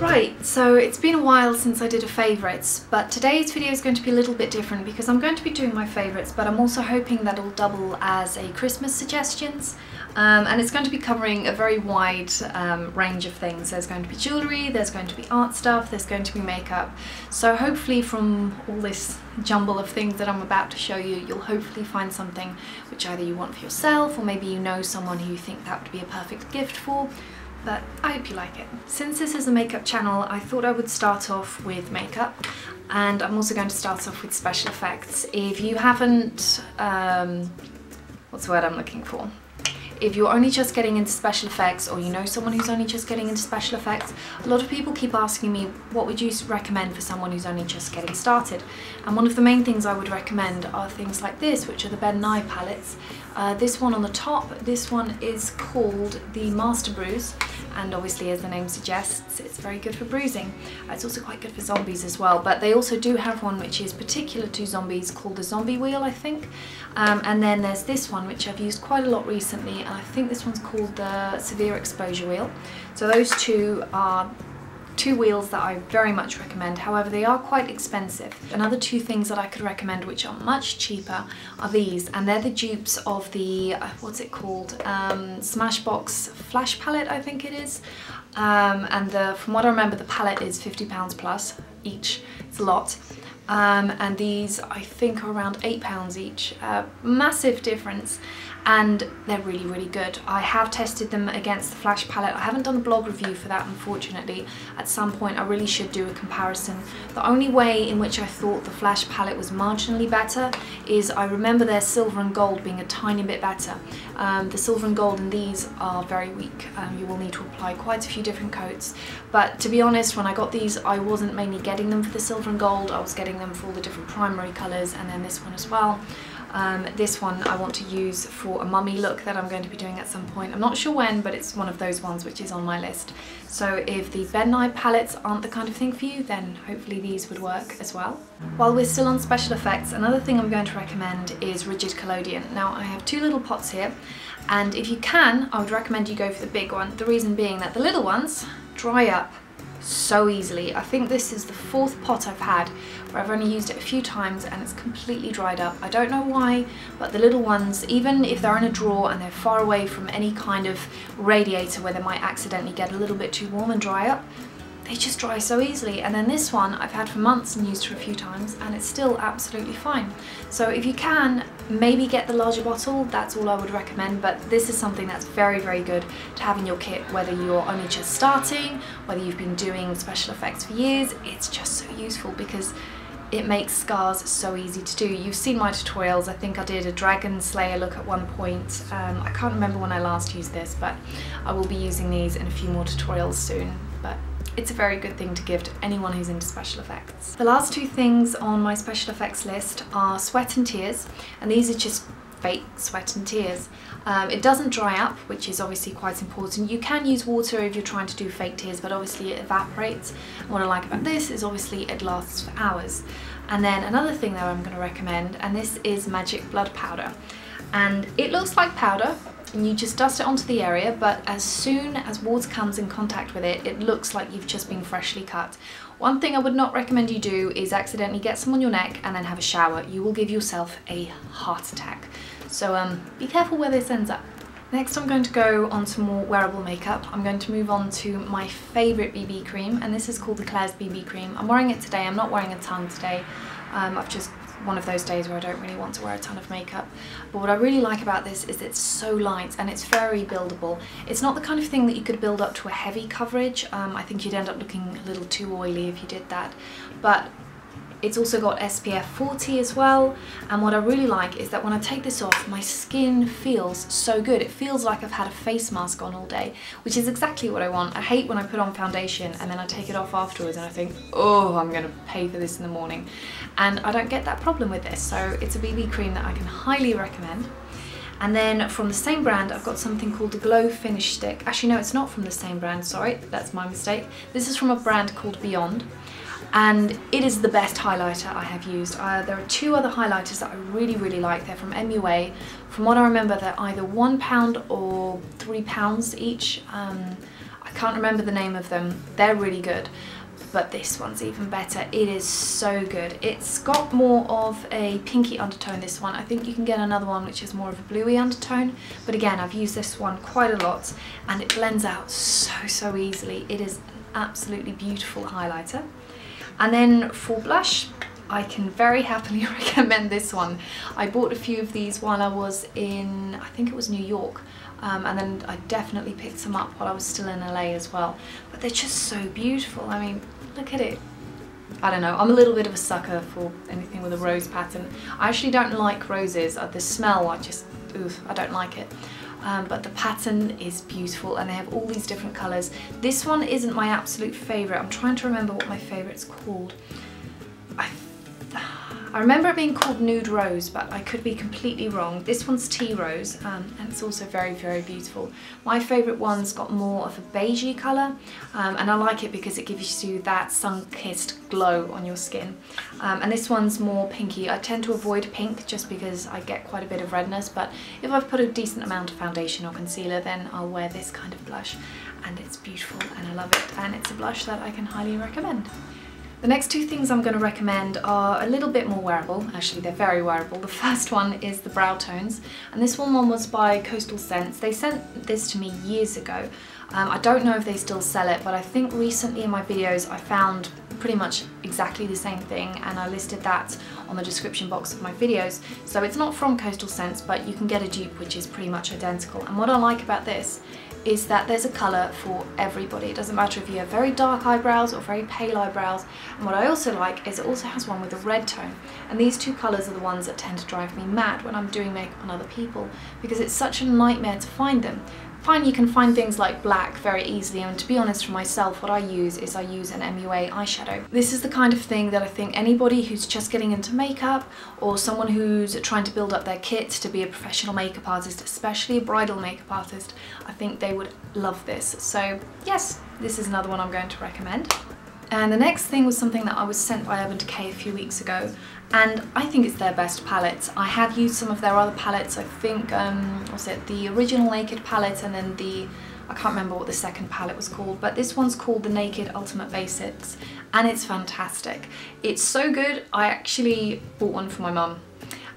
Right, so it's been a while since I did a favourites, but today's video is going to be a little bit different because I'm going to be doing my favourites, but I'm also hoping that it'll double as a Christmas suggestions. Um, and it's going to be covering a very wide um, range of things. There's going to be jewellery, there's going to be art stuff, there's going to be makeup. So hopefully from all this jumble of things that I'm about to show you, you'll hopefully find something which either you want for yourself or maybe you know someone who you think that would be a perfect gift for but I hope you like it. Since this is a makeup channel, I thought I would start off with makeup and I'm also going to start off with special effects. If you haven't, um, what's the word I'm looking for? If you're only just getting into special effects or you know someone who's only just getting into special effects, a lot of people keep asking me what would you recommend for someone who's only just getting started. And one of the main things I would recommend are things like this, which are the Ben Nye palettes. Uh, this one on the top, this one is called the Master Bruise and obviously as the name suggests it's very good for bruising. It's also quite good for zombies as well but they also do have one which is particular to zombies called the zombie wheel I think um, and then there's this one which I've used quite a lot recently and I think this one's called the severe exposure wheel. So those two are two wheels that I very much recommend. However, they are quite expensive. Another two things that I could recommend which are much cheaper are these and they're the dupes of the, uh, what's it called, um, Smashbox Flash Palette I think it is. Um, and the, from what I remember the palette is £50 plus each, it's a lot. Um, and these I think are around £8 each. Uh, massive difference and they're really really good. I have tested them against the Flash palette. I haven't done a blog review for that unfortunately. At some point I really should do a comparison. The only way in which I thought the Flash palette was marginally better is I remember their silver and gold being a tiny bit better. Um, the silver and gold in these are very weak. Um, you will need to apply quite a few different coats but to be honest when I got these I wasn't mainly getting them for the silver and gold. I was getting them for all the different primary colours and then this one as well. Um, this one I want to use for a mummy look that I'm going to be doing at some point. I'm not sure when, but it's one of those ones which is on my list. So if the Ben Nye palettes aren't the kind of thing for you, then hopefully these would work as well. While we're still on special effects, another thing I'm going to recommend is Rigid Collodion. Now I have two little pots here, and if you can, I would recommend you go for the big one. The reason being that the little ones dry up so easily. I think this is the fourth pot I've had where I've only used it a few times and it's completely dried up. I don't know why, but the little ones, even if they're in a drawer and they're far away from any kind of radiator where they might accidentally get a little bit too warm and dry up, they just dry so easily. And then this one I've had for months and used for a few times and it's still absolutely fine. So if you can, maybe get the larger bottle, that's all I would recommend, but this is something that's very, very good to have in your kit, whether you're only just starting, whether you've been doing special effects for years, it's just so useful because it makes scars so easy to do. You've seen my tutorials, I think I did a Dragon Slayer look at one point. Um, I can't remember when I last used this, but I will be using these in a few more tutorials soon. But it's a very good thing to give to anyone who's into special effects. The last two things on my special effects list are sweat and tears, and these are just fake sweat and tears. Um, it doesn't dry up, which is obviously quite important. You can use water if you're trying to do fake tears, but obviously it evaporates. And what I like about this is obviously it lasts for hours. And then another thing that I'm going to recommend, and this is Magic Blood Powder. And it looks like powder, and you just dust it onto the area but as soon as water comes in contact with it it looks like you've just been freshly cut. One thing I would not recommend you do is accidentally get some on your neck and then have a shower. You will give yourself a heart attack. So um, be careful where this ends up. Next I'm going to go on to more wearable makeup. I'm going to move on to my favourite BB cream and this is called the Clarins BB cream. I'm wearing it today, I'm not wearing a ton today. Um, I've just one of those days where I don't really want to wear a ton of makeup. But what I really like about this is it's so light and it's very buildable. It's not the kind of thing that you could build up to a heavy coverage. Um, I think you'd end up looking a little too oily if you did that. But it's also got SPF 40 as well and what I really like is that when I take this off my skin feels so good. It feels like I've had a face mask on all day which is exactly what I want. I hate when I put on foundation and then I take it off afterwards and I think oh I'm gonna pay for this in the morning and I don't get that problem with this so it's a BB cream that I can highly recommend. And then from the same brand, I've got something called the Glow Finish Stick. Actually, no, it's not from the same brand, sorry, that's my mistake. This is from a brand called Beyond and it is the best highlighter I have used. Uh, there are two other highlighters that I really really like. They're from MUA. From what I remember they're either one pound or three pounds each. Um, I can't remember the name of them. They're really good but this one's even better. It is so good. It's got more of a pinky undertone, this one. I think you can get another one which is more of a bluey undertone, but again, I've used this one quite a lot and it blends out so, so easily. It is an absolutely beautiful highlighter. And then for blush, I can very happily recommend this one. I bought a few of these while I was in, I think it was New York, um, and then I definitely picked some up while I was still in LA as well. But they're just so beautiful. I mean, Look at it. I don't know, I'm a little bit of a sucker for anything with a rose pattern. I actually don't like roses. Uh, the smell, I just, oof, I don't like it. Um, but the pattern is beautiful and they have all these different colours. This one isn't my absolute favourite. I'm trying to remember what my favourite's called. I I remember it being called Nude Rose, but I could be completely wrong. This one's Tea Rose, um, and it's also very, very beautiful. My favourite one's got more of a beigey colour, um, and I like it because it gives you that sun-kissed glow on your skin. Um, and this one's more pinky. I tend to avoid pink just because I get quite a bit of redness, but if I've put a decent amount of foundation or concealer, then I'll wear this kind of blush, and it's beautiful, and I love it, and it's a blush that I can highly recommend. The next two things I'm going to recommend are a little bit more wearable, actually they're very wearable. The first one is the Brow Tones and this one was by Coastal Scents. They sent this to me years ago. Um, I don't know if they still sell it but I think recently in my videos I found pretty much exactly the same thing and I listed that on the description box of my videos. So it's not from Coastal Scents but you can get a dupe which is pretty much identical and what I like about this is that there's a colour for everybody. It doesn't matter if you have very dark eyebrows or very pale eyebrows. And what I also like is it also has one with a red tone. And these two colours are the ones that tend to drive me mad when I'm doing makeup on other people because it's such a nightmare to find them. Fine, you can find things like black very easily and to be honest for myself what I use is I use an MUA eyeshadow. This is the kind of thing that I think anybody who's just getting into makeup or someone who's trying to build up their kit to be a professional makeup artist, especially a bridal makeup artist, I think they would love this. So yes, this is another one I'm going to recommend. And the next thing was something that I was sent by Urban Decay a few weeks ago and I think it's their best palette. I have used some of their other palettes, I think, um, was it the original Naked palette and then the, I can't remember what the second palette was called, but this one's called the Naked Ultimate Basics and it's fantastic. It's so good, I actually bought one for my mum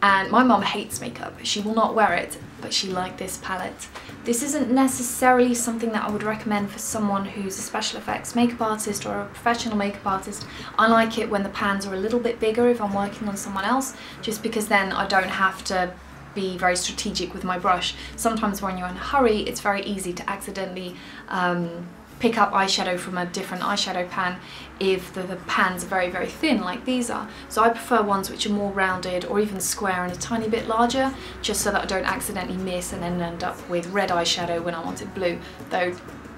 and my mum hates makeup. She will not wear it, but she liked this palette. This isn't necessarily something that I would recommend for someone who's a special effects makeup artist or a professional makeup artist. I like it when the pans are a little bit bigger if I'm working on someone else, just because then I don't have to be very strategic with my brush. Sometimes when you're in a hurry, it's very easy to accidentally um, pick up eyeshadow from a different eyeshadow pan if the, the, pans are very very thin like these are. So I prefer ones which are more rounded or even square and a tiny bit larger just so that I don't accidentally miss and then end up with red eyeshadow when I wanted blue though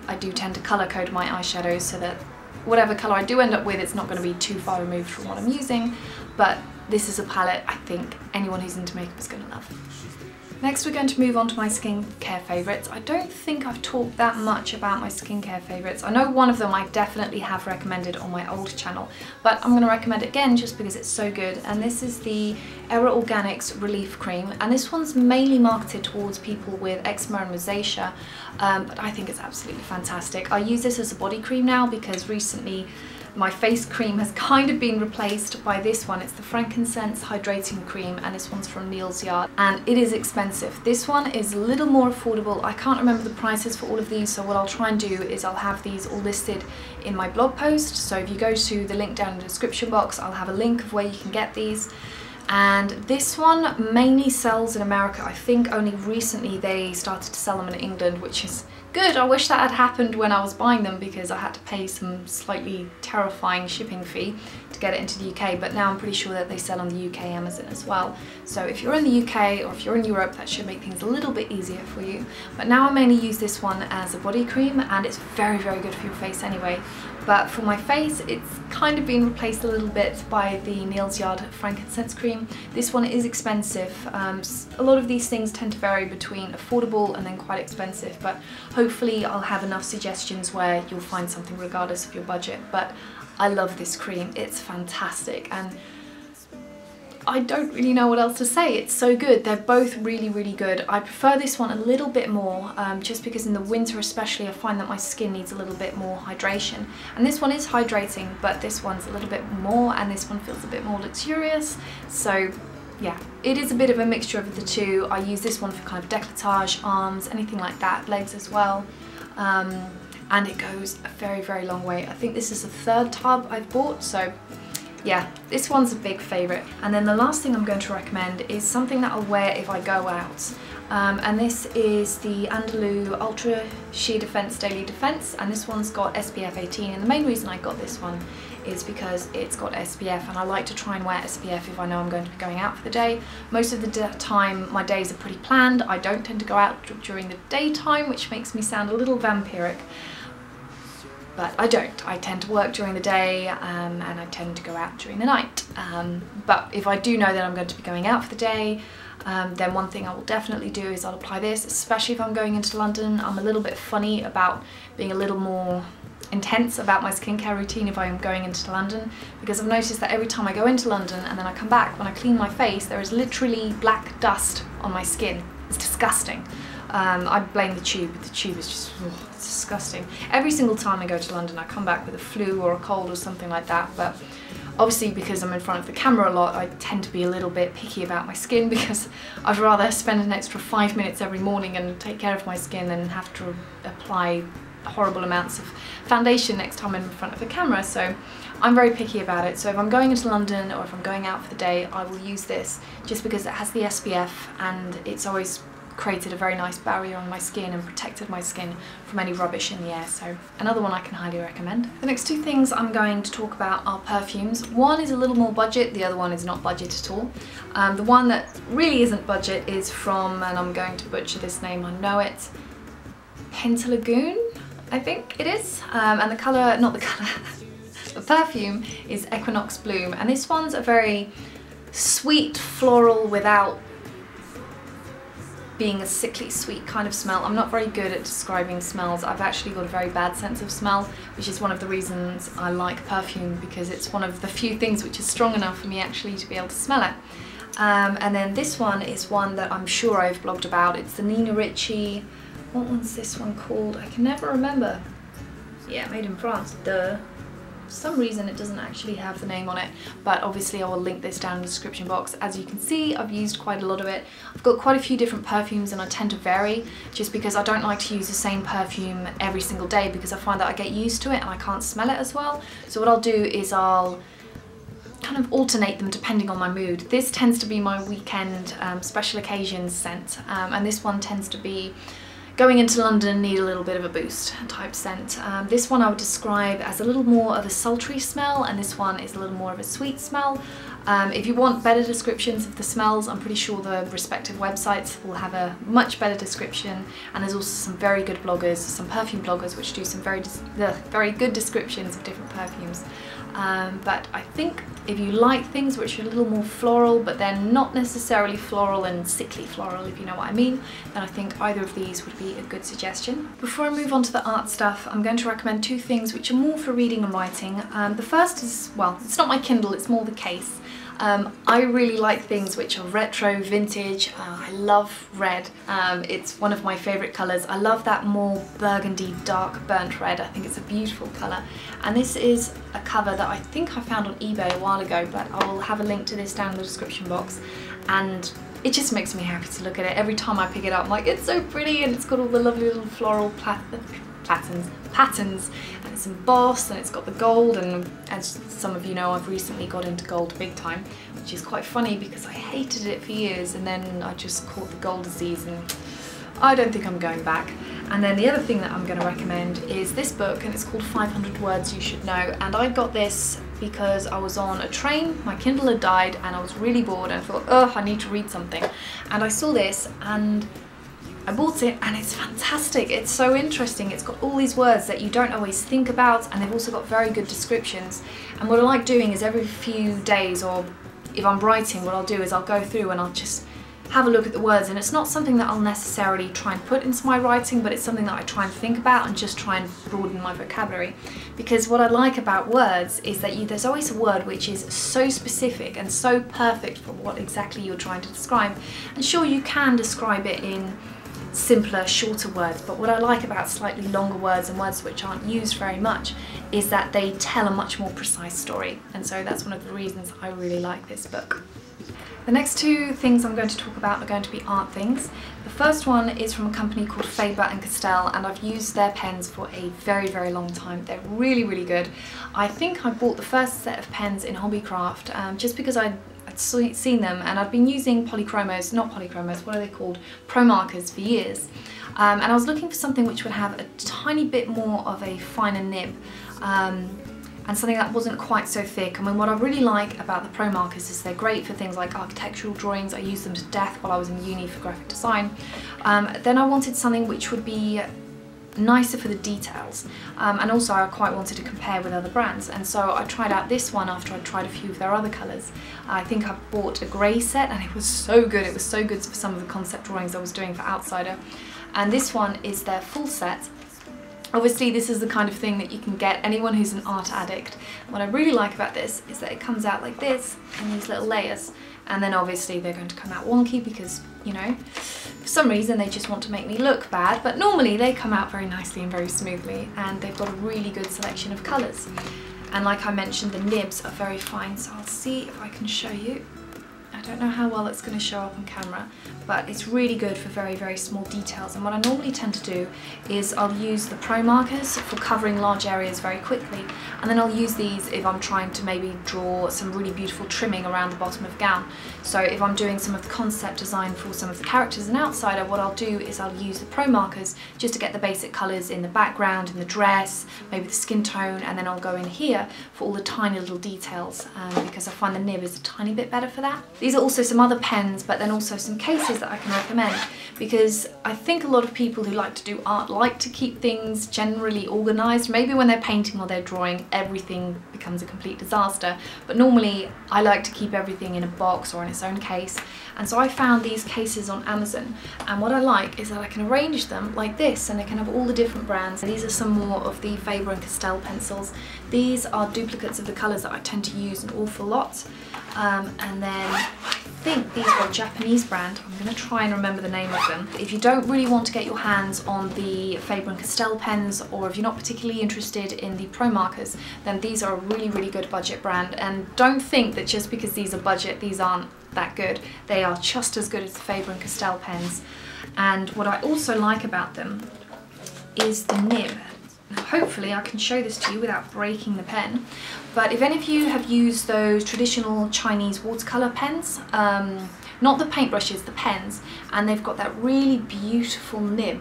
I do tend to colour code my eyeshadows so that whatever colour I do end up with it's not going to be too far removed from what I'm using but this is a palette I think anyone who's into makeup is going to love. Next we're going to move on to my skincare favourites. I don't think I've talked that much about my skincare favourites. I know one of them I definitely have recommended on my old channel, but I'm going to recommend it again just because it's so good. And this is the Era Organics Relief Cream. And this one's mainly marketed towards people with eczema and rosacea, um, but I think it's absolutely fantastic. I use this as a body cream now because recently my face cream has kind of been replaced by this one. It's the Frankincense Hydrating Cream and this one's from Neal's Yard and it is expensive. This one is a little more affordable. I can't remember the prices for all of these so what I'll try and do is I'll have these all listed in my blog post. So if you go to the link down in the description box I'll have a link of where you can get these and this one mainly sells in America. I think only recently they started to sell them in England which is good. I wish that had happened when I was buying them because I had to pay some slightly terrifying shipping fee to get it into the UK, but now I'm pretty sure that they sell on the UK Amazon as well. So if you're in the UK or if you're in Europe, that should make things a little bit easier for you. But now I mainly use this one as a body cream and it's very, very good for your face anyway. But for my face, it's kind of been replaced a little bit by the Neal's Yard frankincense cream. This one is expensive. Um, a lot of these things tend to vary between affordable and then quite expensive, but hopefully I'll have enough suggestions where you'll find something regardless of your budget. But I love this cream, it's fantastic. and I don't really know what else to say. It's so good. They're both really, really good. I prefer this one a little bit more um, just because in the winter especially I find that my skin needs a little bit more hydration. And this one is hydrating, but this one's a little bit more and this one feels a bit more luxurious. So yeah, it is a bit of a mixture of the two. I use this one for kind of decolletage, arms, anything like that, legs as well. Um, and it goes a very, very long way. I think this is the third tub I've bought, so yeah, this one's a big favourite. And then the last thing I'm going to recommend is something that I'll wear if I go out. Um, and this is the Andalou Ultra Sheer Defense Daily Defense and this one's got SPF 18 and the main reason I got this one is because it's got SPF and I like to try and wear SPF if I know I'm going to be going out for the day. Most of the time my days are pretty planned. I don't tend to go out during the daytime which makes me sound a little vampiric but I don't. I tend to work during the day um, and I tend to go out during the night. Um, but if I do know that I'm going to be going out for the day, um, then one thing I will definitely do is I'll apply this, especially if I'm going into London. I'm a little bit funny about being a little more intense about my skincare routine if I am going into London because I've noticed that every time I go into London and then I come back, when I clean my face, there is literally black dust on my skin. It's disgusting. Um, I blame the tube, the tube is just oh, disgusting. Every single time I go to London I come back with a flu or a cold or something like that but obviously because I'm in front of the camera a lot I tend to be a little bit picky about my skin because I'd rather spend an extra five minutes every morning and take care of my skin than have to apply horrible amounts of foundation next time I'm in front of the camera so I'm very picky about it so if I'm going into London or if I'm going out for the day I will use this just because it has the SPF and it's always created a very nice barrier on my skin and protected my skin from any rubbish in the air so another one I can highly recommend. The next two things I'm going to talk about are perfumes. One is a little more budget, the other one is not budget at all. Um, the one that really isn't budget is from, and I'm going to butcher this name, I know it, Pentalagoon, I think it is. Um, and the colour, not the colour, the perfume is Equinox Bloom and this one's a very sweet floral without being a sickly sweet kind of smell. I'm not very good at describing smells. I've actually got a very bad sense of smell, which is one of the reasons I like perfume because it's one of the few things which is strong enough for me actually to be able to smell it. Um, and then this one is one that I'm sure I've blogged about. It's the Nina Ricci, what one's this one called? I can never remember. Yeah, made in France, duh some reason it doesn't actually have the name on it but obviously I will link this down in the description box. As you can see I've used quite a lot of it. I've got quite a few different perfumes and I tend to vary just because I don't like to use the same perfume every single day because I find that I get used to it and I can't smell it as well. So what I'll do is I'll kind of alternate them depending on my mood. This tends to be my weekend um, special occasions scent um, and this one tends to be going into London need a little bit of a boost type scent. Um, this one I would describe as a little more of a sultry smell and this one is a little more of a sweet smell. Um, if you want better descriptions of the smells, I'm pretty sure the respective websites will have a much better description and there's also some very good bloggers, some perfume bloggers which do some very, very good descriptions of different perfumes. Um, but I think if you like things which are a little more floral but they're not necessarily floral and sickly floral if you know what I mean then I think either of these would be a good suggestion. Before I move on to the art stuff I'm going to recommend two things which are more for reading and writing. Um, the first is, well it's not my Kindle it's more the case. Um, I really like things which are retro, vintage. Uh, I love red. Um, it's one of my favourite colours. I love that more burgundy, dark, burnt red. I think it's a beautiful colour. And this is a cover that I think I found on eBay a while ago, but I will have a link to this down in the description box. And it just makes me happy to look at it. Every time I pick it up, I'm like, it's so pretty and it's got all the lovely little floral patterns, patterns and it's embossed and it's got the gold and as some of you know I've recently got into gold big time which is quite funny because I hated it for years and then I just caught the gold disease and I don't think I'm going back. And then the other thing that I'm going to recommend is this book and it's called 500 Words You Should Know and I got this because I was on a train, my Kindle had died and I was really bored and I thought, oh, I need to read something. And I saw this and I bought it and it's fantastic. It's so interesting. It's got all these words that you don't always think about and they've also got very good descriptions. And what I like doing is every few days or if I'm writing, what I'll do is I'll go through and I'll just have a look at the words and it's not something that I'll necessarily try and put into my writing but it's something that I try and think about and just try and broaden my vocabulary because what I like about words is that you, there's always a word which is so specific and so perfect for what exactly you're trying to describe and sure you can describe it in simpler, shorter words. But what I like about slightly longer words and words which aren't used very much is that they tell a much more precise story. And so that's one of the reasons I really like this book. The next two things I'm going to talk about are going to be art things. The first one is from a company called Faber and Castell and I've used their pens for a very very long time. They're really really good. I think I bought the first set of pens in Hobbycraft um, just because I seen them and I'd been using polychromos, not polychromos, what are they called? Pro markers for years. Um, and I was looking for something which would have a tiny bit more of a finer nib um, and something that wasn't quite so thick. I mean, what I really like about the Pro markers is they're great for things like architectural drawings. I used them to death while I was in uni for graphic design. Um, then I wanted something which would be nicer for the details um, and also I quite wanted to compare with other brands. And so I tried out this one after I tried a few of their other colours. I think I bought a grey set and it was so good, it was so good for some of the concept drawings I was doing for Outsider. And this one is their full set. Obviously this is the kind of thing that you can get anyone who's an art addict. What I really like about this is that it comes out like this in these little layers and then obviously they're going to come out wonky because, you know, for some reason they just want to make me look bad but normally they come out very nicely and very smoothly and they've got a really good selection of colours. And like I mentioned the nibs are very fine so I'll see if I can show you. I don't know how well it's going to show up on camera, but it's really good for very, very small details. And what I normally tend to do is I'll use the Pro markers for covering large areas very quickly. And then I'll use these if I'm trying to maybe draw some really beautiful trimming around the bottom of gown. So if I'm doing some of the concept design for some of the characters in Outsider, what I'll do is I'll use the Pro markers just to get the basic colours in the background, in the dress, maybe the skin tone, and then I'll go in here for all the tiny little details um, because I find the nib is a tiny bit better for that. These are also some other pens, but then also some cases that I can recommend because I think a lot of people who like to do art like to keep things generally organised. Maybe when they're painting or they're drawing, everything becomes a complete disaster. But normally I like to keep everything in a box or in its own case. And so I found these cases on Amazon. And what I like is that I can arrange them like this and they can have all the different brands. These are some more of the Faber and Castell pencils. These are duplicates of the colours that I tend to use an awful lot. Um, and then I think these are a Japanese brand. I'm going to try and remember the name of them. If you don't really want to get your hands on the Faber and Castell pens or if you're not particularly interested in the Pro markers, then these are a really, really good budget brand. And don't think that just because these are budget, these aren't that good. They are just as good as the Faber and Castell pens. And what I also like about them is the nib. Hopefully I can show this to you without breaking the pen. But if any of you have used those traditional Chinese watercolour pens, um, not the paintbrushes, the pens, and they've got that really beautiful nib.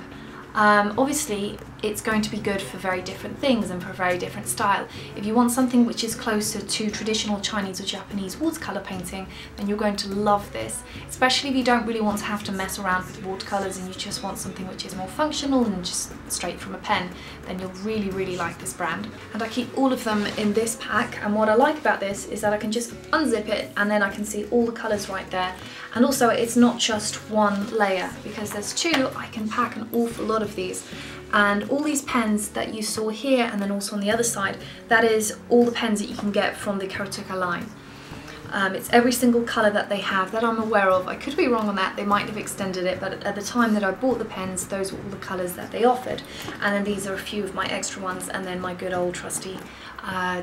Um, obviously, it's going to be good for very different things and for a very different style. If you want something which is closer to traditional Chinese or Japanese watercolour painting, then you're going to love this, especially if you don't really want to have to mess around with watercolours and you just want something which is more functional and just straight from a pen, then you'll really, really like this brand. And I keep all of them in this pack, and what I like about this is that I can just unzip it and then I can see all the colours right there. And also it's not just one layer, because there's two, I can pack an awful lot of these and all these pens that you saw here and then also on the other side that is all the pens that you can get from the Kuretake line. Um, it's every single colour that they have that I'm aware of. I could be wrong on that, they might have extended it, but at the time that I bought the pens, those were all the colours that they offered. And then these are a few of my extra ones, and then my good old trusty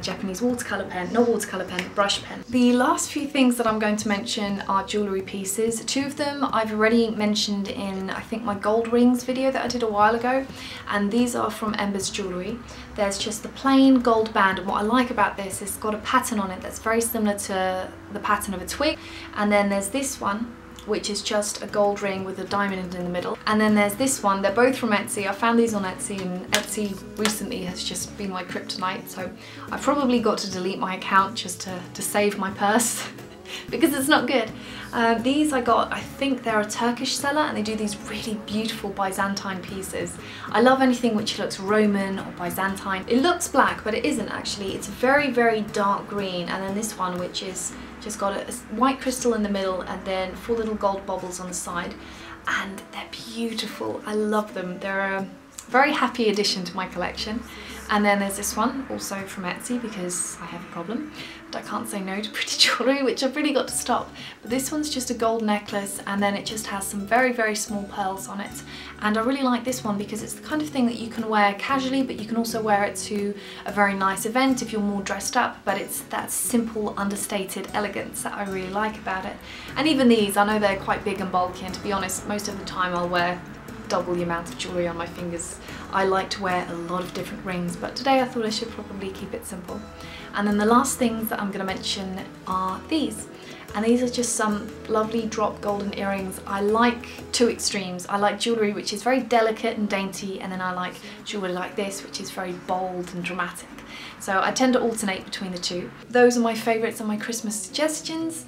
Japanese watercolour pen, not watercolour pen, brush pen. The last few things that I'm going to mention are jewellery pieces. Two of them I've already mentioned in I think my gold rings video that I did a while ago and these are from Embers Jewellery. There's just the plain gold band and what I like about this is it's got a pattern on it that's very similar to the pattern of a twig and then there's this one which is just a gold ring with a diamond in the middle. And then there's this one, they're both from Etsy. I found these on Etsy and Etsy recently has just been my kryptonite. So I probably got to delete my account just to, to save my purse. because it's not good. Uh, these I got, I think they're a Turkish seller and they do these really beautiful Byzantine pieces. I love anything which looks Roman or Byzantine. It looks black, but it isn't actually. It's very, very dark green. And then this one, which is just got a, white crystal in the middle and then four little gold bubbles on the side. And they're beautiful. I love them. They're a very happy addition to my collection. And then there's this one, also from Etsy because I have a problem, but I can't say no to pretty jewellery, which I've really got to stop. But this one's just a gold necklace and then it just has some very, very small pearls on it. And I really like this one because it's the kind of thing that you can wear casually, but you can also wear it to a very nice event if you're more dressed up, but it's that simple, understated elegance that I really like about it. And even these, I know they're quite big and bulky, and to be honest, most of the time I'll wear double the amount of jewellery on my fingers. I like to wear a lot of different rings, but today I thought I should probably keep it simple. And then the last things that I'm going to mention are these. And these are just some lovely drop golden earrings. I like two extremes. I like jewellery which is very delicate and dainty, and then I like jewellery like this which is very bold and dramatic. So I tend to alternate between the two. Those are my favourites and my Christmas suggestions.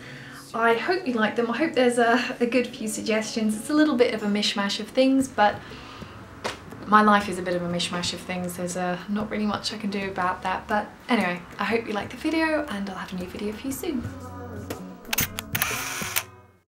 I hope you like them. I hope there's a, a good few suggestions. It's a little bit of a mishmash of things, but my life is a bit of a mishmash of things. There's uh, not really much I can do about that. But anyway, I hope you liked the video and I'll have a new video for you soon.